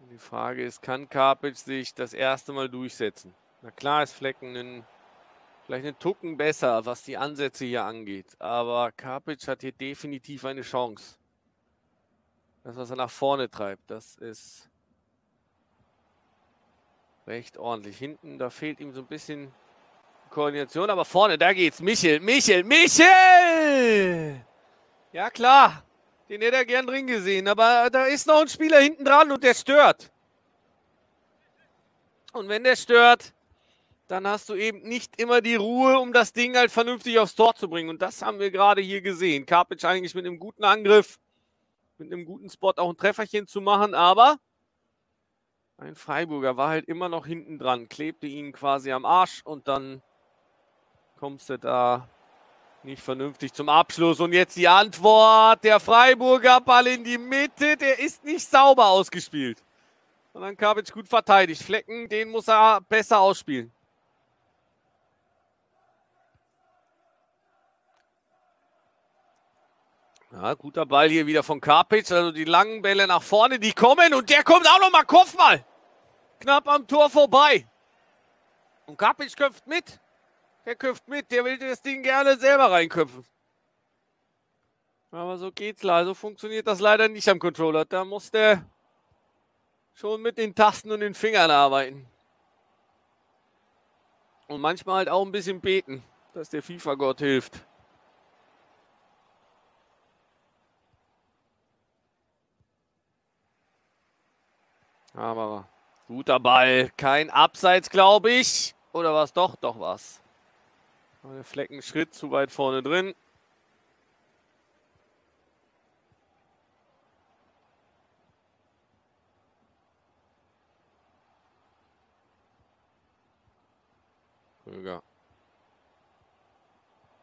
S1: Und die Frage ist, kann Karpic sich das erste Mal durchsetzen? Na klar ist Flecken ein, vielleicht einen Tucken besser, was die Ansätze hier angeht. Aber Karpic hat hier definitiv eine Chance. Das, was er nach vorne treibt, das ist recht ordentlich. Hinten, da fehlt ihm so ein bisschen Koordination, aber vorne, da geht's. Michel, Michel, Michel! Ja, klar. Den hätte er gern drin gesehen, aber da ist noch ein Spieler hinten dran und der stört. Und wenn der stört, dann hast du eben nicht immer die Ruhe, um das Ding halt vernünftig aufs Tor zu bringen. Und das haben wir gerade hier gesehen. Karpic eigentlich mit einem guten Angriff, mit einem guten Spot auch ein Trefferchen zu machen, aber ein Freiburger war halt immer noch hinten dran, klebte ihn quasi am Arsch und dann kommst du da nicht vernünftig zum Abschluss. Und jetzt die Antwort. Der Freiburger Ball in die Mitte. Der ist nicht sauber ausgespielt. Und dann Kabic gut verteidigt. Flecken, den muss er besser ausspielen. Ja, guter Ball hier wieder von Karpic. Also die langen Bälle nach vorne, die kommen. Und der kommt auch noch mal Kopfball knapp am Tor vorbei. Und Kapic köpft mit. Der köpft mit. Der will das Ding gerne selber reinköpfen. Aber so geht's leider. So funktioniert das leider nicht am Controller. Da muss der schon mit den Tasten und den Fingern arbeiten. Und manchmal halt auch ein bisschen beten, dass der FIFA-Gott hilft. Aber Guter Ball. Kein Abseits, glaube ich. Oder was? Doch, doch was. Der Fleckenschritt zu weit vorne drin. Krüger.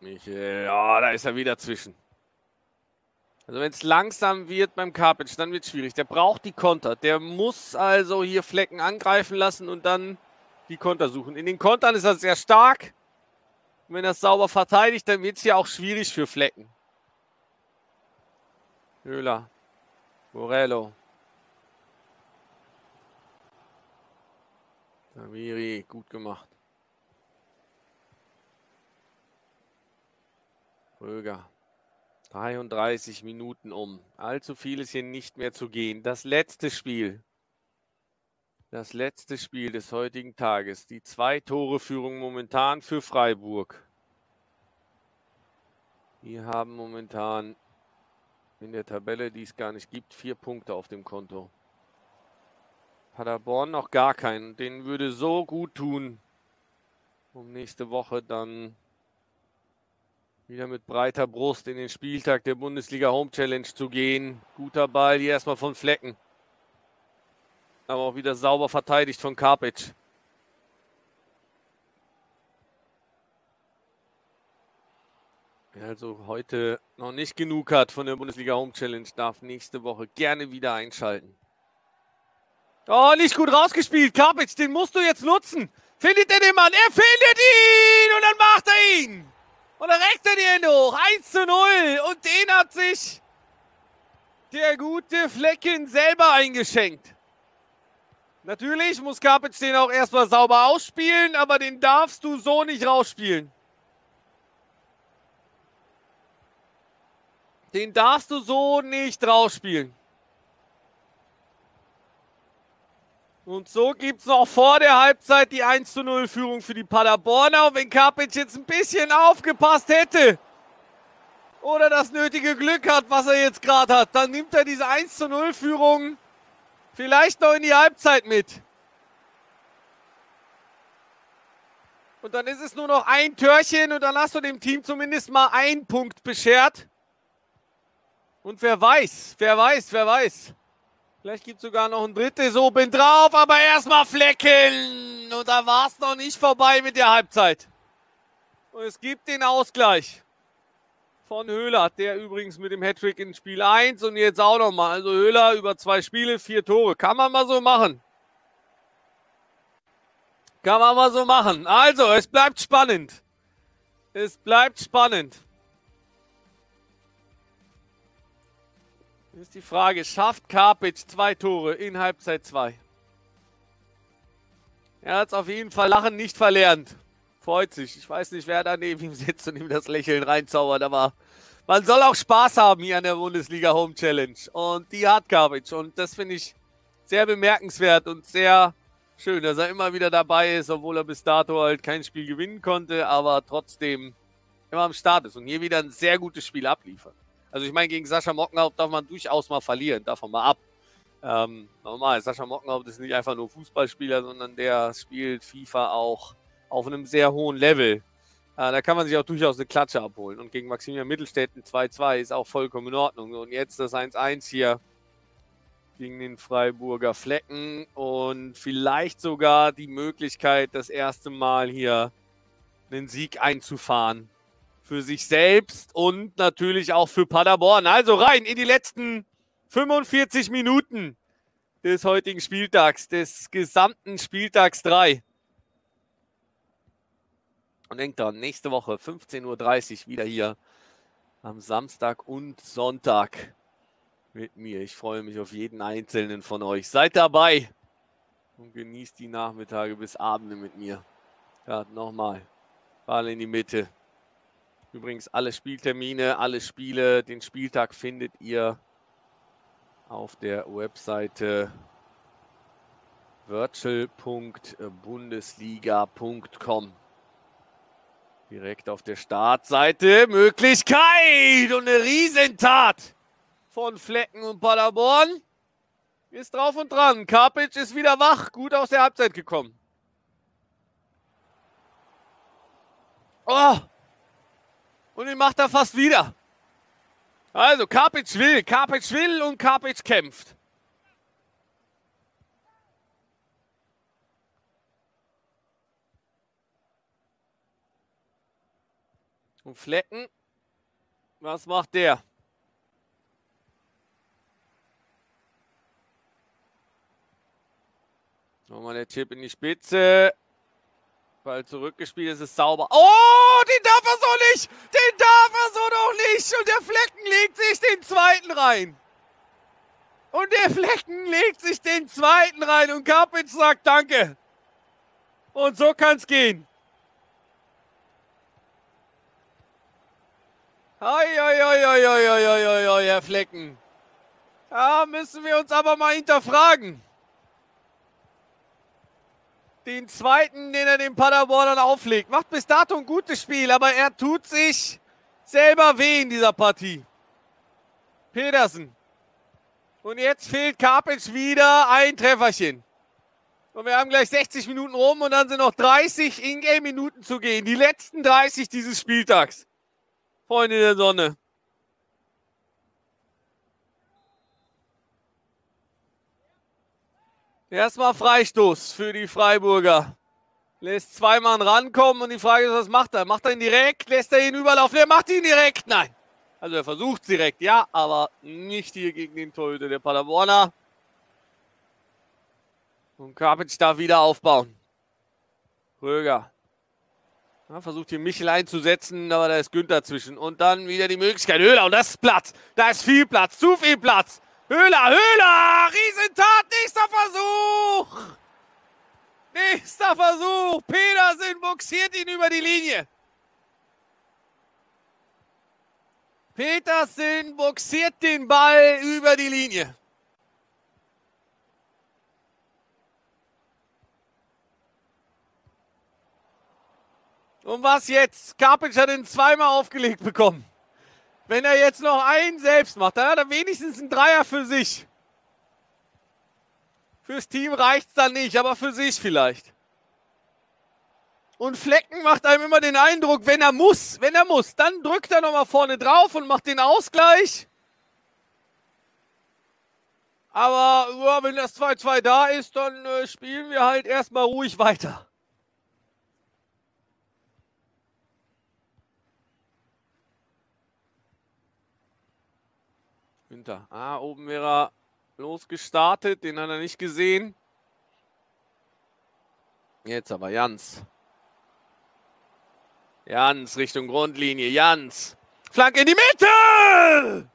S1: Michael, ja, da ist er wieder zwischen. Also wenn es langsam wird beim Carpage, dann wird es schwierig. Der braucht die Konter. Der muss also hier Flecken angreifen lassen und dann die Konter suchen. In den Kontern ist er sehr stark. Und wenn er sauber verteidigt, dann wird es ja auch schwierig für Flecken. Höhler. Morello. Samiri, gut gemacht. Röger. 33 Minuten um. Allzu viel ist hier nicht mehr zu gehen. Das letzte Spiel. Das letzte Spiel des heutigen Tages. Die Zwei-Tore-Führung momentan für Freiburg. Wir haben momentan in der Tabelle, die es gar nicht gibt, vier Punkte auf dem Konto. Paderborn noch gar keinen. Den würde so gut tun, um nächste Woche dann wieder mit breiter Brust in den Spieltag der Bundesliga Home Challenge zu gehen. Guter Ball hier erstmal von Flecken. Aber auch wieder sauber verteidigt von Karpic. Wer also heute noch nicht genug hat von der Bundesliga Home Challenge, darf nächste Woche gerne wieder einschalten. Oh, nicht gut rausgespielt. Karpic, den musst du jetzt nutzen. Findet er den Mann? Er findet ihn und dann macht er ihn. Und dann reckt er die Hände hoch. 1 zu 0. Und den hat sich der gute Flecken selber eingeschenkt. Natürlich muss Karpic den auch erstmal sauber ausspielen, aber den darfst du so nicht rausspielen. Den darfst du so nicht rausspielen. Und so gibt es noch vor der Halbzeit die 1 zu 0 Führung für die Paderborner. Und wenn Kapic jetzt ein bisschen aufgepasst hätte oder das nötige Glück hat, was er jetzt gerade hat, dann nimmt er diese 1 zu 0 Führung vielleicht noch in die Halbzeit mit. Und dann ist es nur noch ein Törchen und dann hast du dem Team zumindest mal einen Punkt beschert. Und wer weiß, wer weiß, wer weiß. Vielleicht gibt es sogar noch ein drittes oben drauf, aber erstmal Flecken. Und da war es noch nicht vorbei mit der Halbzeit. Und es gibt den Ausgleich von Höhler, der übrigens mit dem Hattrick in Spiel 1 und jetzt auch nochmal. Also Höhler über zwei Spiele, vier Tore. Kann man mal so machen. Kann man mal so machen. Also, es bleibt spannend. Es bleibt spannend. Ist die Frage, schafft Karpic zwei Tore in Halbzeit 2? Er hat es auf jeden Fall lachen nicht verlernt. Freut sich. Ich weiß nicht, wer da neben ihm sitzt und ihm das Lächeln reinzaubert, aber man soll auch Spaß haben hier an der Bundesliga Home Challenge. Und die hat Karpic. Und das finde ich sehr bemerkenswert und sehr schön, dass er immer wieder dabei ist, obwohl er bis dato halt kein Spiel gewinnen konnte, aber trotzdem immer am Start ist und hier wieder ein sehr gutes Spiel abliefert. Also ich meine, gegen Sascha Mockenhaupt darf man durchaus mal verlieren, davon mal ab. Ähm, normal, Sascha Mockenhaupt ist nicht einfach nur Fußballspieler, sondern der spielt FIFA auch auf einem sehr hohen Level. Äh, da kann man sich auch durchaus eine Klatsche abholen. Und gegen Maximilian Mittelstädt ein 2-2 ist auch vollkommen in Ordnung. Und jetzt das 1-1 hier gegen den Freiburger Flecken und vielleicht sogar die Möglichkeit, das erste Mal hier einen Sieg einzufahren für sich selbst und natürlich auch für Paderborn. Also rein in die letzten 45 Minuten des heutigen Spieltags, des gesamten Spieltags 3. Und denkt dran, nächste Woche 15.30 Uhr wieder hier am Samstag und Sonntag mit mir. Ich freue mich auf jeden einzelnen von euch. Seid dabei und genießt die Nachmittage bis Abende mit mir. Ja, nochmal. Ball in die Mitte. Übrigens alle Spieltermine, alle Spiele, den Spieltag findet ihr auf der Webseite virtual.bundesliga.com. Direkt auf der Startseite Möglichkeit und eine Riesentat von Flecken und Paderborn. Ist drauf und dran. Karpic ist wieder wach, gut aus der Halbzeit gekommen. Oh, und den macht er fast wieder. Also, Karpic will, Karpic will und Karpic kämpft. Und Flecken, was macht der? Nochmal der Chip in die Spitze. Ball zurückgespielt, es ist sauber. Oh, den darf er so nicht! Den darf er so doch nicht! Und der Flecken legt sich den zweiten rein. Und der Flecken legt sich den zweiten rein und Karpitz sagt Danke. Und so kann's gehen. Hoi, Herr Flecken. Da müssen wir uns aber mal hinterfragen. Den zweiten, den er den Paderbornern auflegt. Macht bis dato ein gutes Spiel, aber er tut sich selber weh in dieser Partie. Pedersen. Und jetzt fehlt Karpic wieder ein Trefferchen. Und wir haben gleich 60 Minuten rum und dann sind noch 30 Ingame-Minuten zu gehen. Die letzten 30 dieses Spieltags. Freunde der Sonne. Erstmal Freistoß für die Freiburger. Lässt zwei Mann rankommen und die Frage ist, was macht er? Macht er ihn direkt? Lässt er ihn überlaufen? Er macht ihn direkt? Nein. Also er versucht direkt, ja, aber nicht hier gegen den Torhüter der Paderborner. Und Karpic darf wieder aufbauen. Röger. Ja, versucht hier Michel einzusetzen, aber da ist Günther zwischen. Und dann wieder die Möglichkeit. Höhler, und das ist Platz. Da ist viel Platz, zu viel Platz. Höhler, Höhler, Riesentat, nächster Versuch. Nächster Versuch. Pedersen boxiert ihn über die Linie. Petersen boxiert den Ball über die Linie. Und was jetzt? Karpic hat ihn zweimal aufgelegt bekommen. Wenn er jetzt noch einen selbst macht, dann hat er wenigstens einen Dreier für sich. Fürs Team reicht es dann nicht, aber für sich vielleicht. Und Flecken macht einem immer den Eindruck, wenn er muss, wenn er muss, dann drückt er nochmal vorne drauf und macht den Ausgleich. Aber ja, wenn das 2-2 da ist, dann äh, spielen wir halt erstmal ruhig weiter. Hinter. Ah, oben wäre er losgestartet, den hat er nicht gesehen. Jetzt aber Jans. Jans Richtung Grundlinie. Jans. Flanke in die Mitte!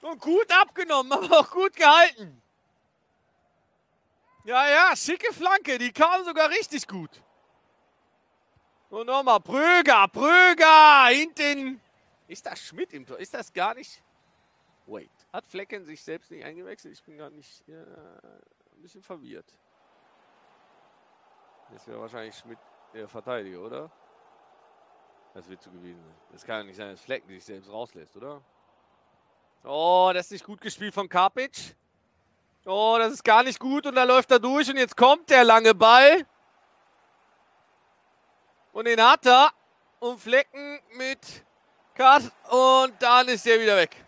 S1: Und gut abgenommen, aber auch gut gehalten. Ja, ja, schicke Flanke. Die kam sogar richtig gut. Und nochmal Pröger, Pröger. Hinten. Ist das Schmidt im Tor? Ist das gar nicht? Wait. Hat Flecken sich selbst nicht eingewechselt? Ich bin gar nicht äh, ein bisschen verwirrt. Das wäre wahrscheinlich Schmidt der Verteidiger, oder? Das wird so gewesen sein. Das kann ja nicht sein, dass Flecken sich selbst rauslässt, oder? Oh, das ist nicht gut gespielt von Karpic. Oh, das ist gar nicht gut und da läuft er durch und jetzt kommt der lange Ball. Und den hat er. Und Flecken mit Cut und dann ist er wieder weg.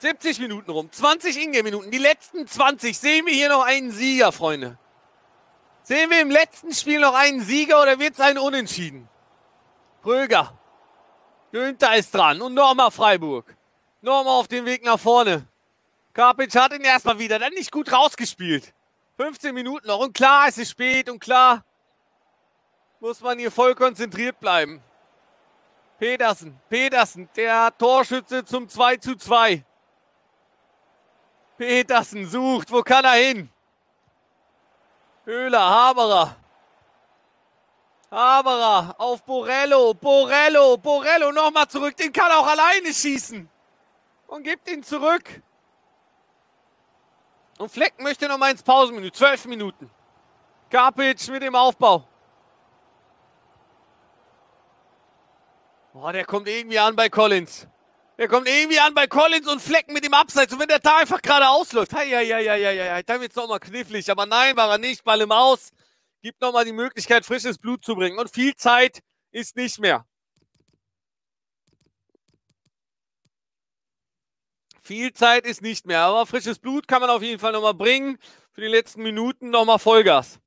S1: 70 Minuten rum, 20 Ingame-Minuten. Die letzten 20. Sehen wir hier noch einen Sieger, Freunde? Sehen wir im letzten Spiel noch einen Sieger oder wird es ein Unentschieden? Pröger. Günther ist dran und nochmal Freiburg. Nochmal auf dem Weg nach vorne. Karpic hat ihn erstmal wieder, dann nicht gut rausgespielt. 15 Minuten noch und klar, es ist spät und klar muss man hier voll konzentriert bleiben. Petersen, Petersen, der Torschütze zum 2 zu 2. Petersen sucht, wo kann er hin? Höhler, Haberer. Haberer auf Borello. Borello, Borello nochmal zurück. Den kann auch alleine schießen. Und gibt ihn zurück. Und Fleck möchte noch mal ins Pausenmenü. Zwölf Minuten. Kapic mit dem Aufbau. Boah, der kommt irgendwie an bei Collins. Der kommt irgendwie an bei Collins und Flecken mit dem Abseits. Und wenn der da einfach gerade ausläuft, hei, hei, hei, hei, hei, dann wird es nochmal knifflig. Aber nein, war er nicht. Ball im Aus gibt nochmal die Möglichkeit, frisches Blut zu bringen. Und viel Zeit ist nicht mehr. Viel Zeit ist nicht mehr, aber frisches Blut kann man auf jeden Fall nochmal bringen. Für die letzten Minuten nochmal Vollgas.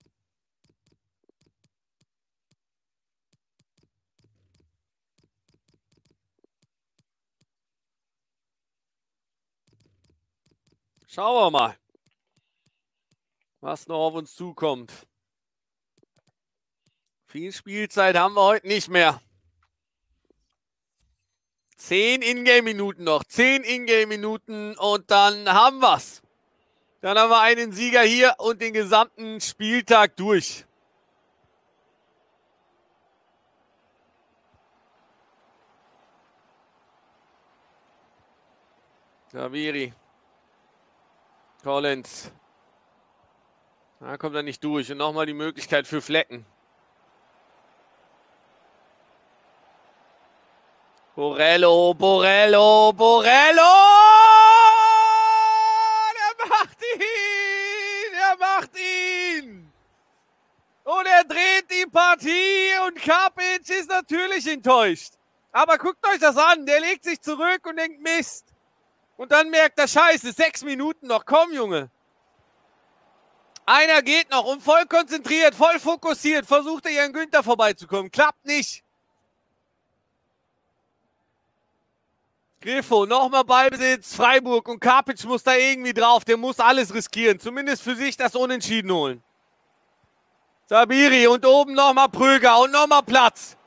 S1: Schauen wir mal, was noch auf uns zukommt. Viel Spielzeit haben wir heute nicht mehr. Zehn Ingame-Minuten noch. Zehn Ingame-Minuten und dann haben wir's. Dann haben wir einen Sieger hier und den gesamten Spieltag durch. Javiri. Collins. Da kommt er nicht durch. Und nochmal die Möglichkeit für Flecken. Borello, Borello, Borello! Der macht ihn! Er macht ihn! Und er dreht die Partie und Kapic ist natürlich enttäuscht. Aber guckt euch das an. Der legt sich zurück und denkt Mist. Und dann merkt er, scheiße, sechs Minuten noch. Komm, Junge. Einer geht noch und voll konzentriert, voll fokussiert, versucht er hier an Günther vorbeizukommen. Klappt nicht. Griffo, nochmal Ballbesitz, Freiburg und Karpic muss da irgendwie drauf. Der muss alles riskieren. Zumindest für sich das Unentschieden holen. Sabiri und oben nochmal Prüger und nochmal Platz.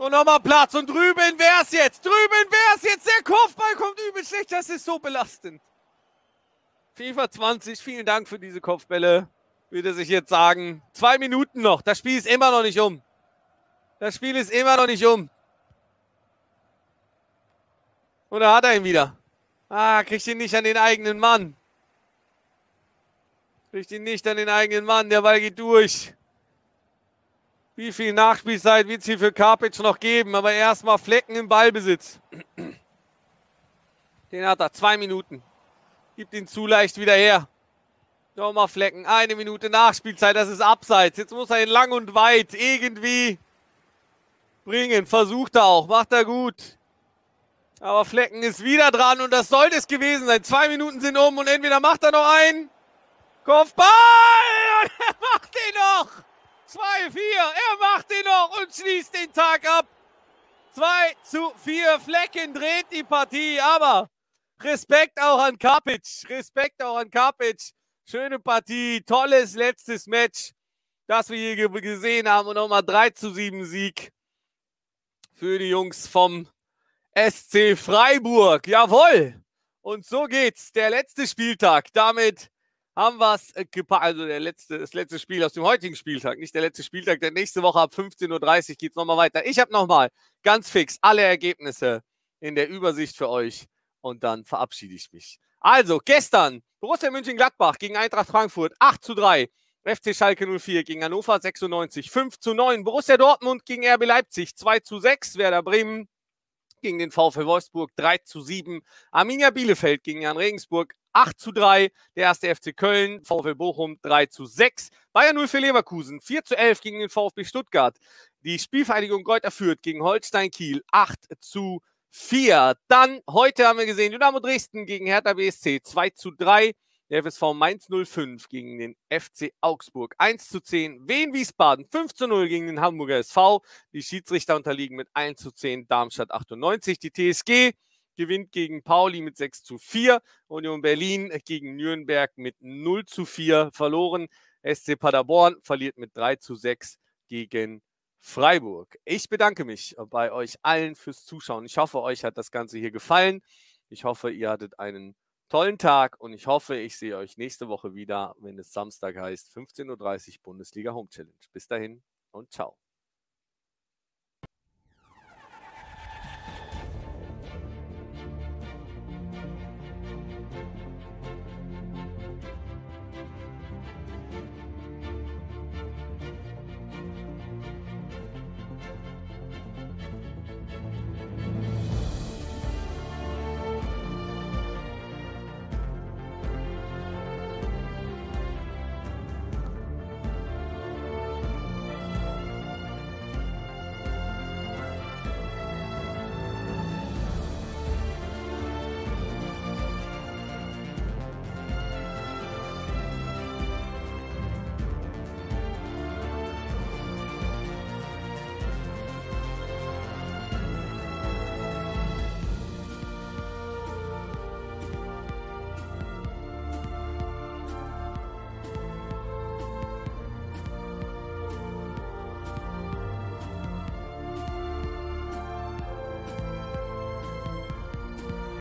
S1: Und nochmal Platz. Und drüben wär's jetzt. Drüben wär's jetzt. Der Kopfball kommt übel schlecht. Das ist so belastend. FIFA 20, vielen Dank für diese Kopfbälle. Würde sich jetzt sagen. Zwei Minuten noch. Das Spiel ist immer noch nicht um. Das Spiel ist immer noch nicht um. Oder hat er ihn wieder? Ah, kriegt ihn nicht an den eigenen Mann. Kriegt ihn nicht an den eigenen Mann. Der Ball geht durch. Wie viel Nachspielzeit wird es hier für Karpic noch geben? Aber erstmal Flecken im Ballbesitz. Den hat er. Zwei Minuten. Gibt ihn zu leicht wieder her. Nochmal Flecken. Eine Minute Nachspielzeit. Das ist abseits. Jetzt muss er ihn lang und weit irgendwie bringen. Versucht er auch. Macht er gut. Aber Flecken ist wieder dran und das sollte es gewesen sein. Zwei Minuten sind um und entweder macht er noch einen Kopfball und er macht den noch. 2, 4, er macht den noch und schließt den Tag ab. 2 zu 4, Flecken dreht die Partie, aber Respekt auch an Kapic, Respekt auch an Kapic. Schöne Partie, tolles letztes Match, das wir hier gesehen haben und nochmal 3 zu 7 Sieg für die Jungs vom SC Freiburg. Jawohl. Und so geht's. Der letzte Spieltag. Damit haben wir es äh, gepackt. Also der letzte, das letzte Spiel aus dem heutigen Spieltag. Nicht der letzte Spieltag. Der nächste Woche ab 15.30 Uhr geht es nochmal weiter. Ich habe nochmal ganz fix alle Ergebnisse in der Übersicht für euch. Und dann verabschiede ich mich. Also, gestern Borussia München-Gladbach gegen Eintracht Frankfurt 8 zu 3. FC Schalke 04 gegen Hannover 96 5 zu 9. Borussia Dortmund gegen RB Leipzig 2 zu 6. Werder Bremen gegen den VfL Wolfsburg 3 zu 7. Arminia Bielefeld gegen Jan Regensburg 8 zu 3. Der erste FC Köln, VfL Bochum 3 zu 6. Bayern 0 für Leverkusen 4 zu 11 gegen den VfB Stuttgart. Die Spielvereinigung Greuther führt gegen Holstein Kiel 8 zu 4. Dann heute haben wir gesehen Dynamo Dresden gegen Hertha BSC 2 zu 3. Der FSV Mainz 05 gegen den FC Augsburg 1 zu 10. Wien Wiesbaden 5 zu 0 gegen den Hamburger SV. Die Schiedsrichter unterliegen mit 1 zu 10 Darmstadt 98. Die TSG gewinnt gegen Pauli mit 6 zu 4. Union Berlin gegen Nürnberg mit 0 zu 4 verloren. SC Paderborn verliert mit 3 zu 6 gegen Freiburg. Ich bedanke mich bei euch allen fürs Zuschauen. Ich hoffe, euch hat das Ganze hier gefallen. Ich hoffe, ihr hattet einen tollen Tag und ich hoffe, ich sehe euch nächste Woche wieder, wenn es Samstag heißt, 15.30 Uhr Bundesliga Home Challenge. Bis dahin und ciao.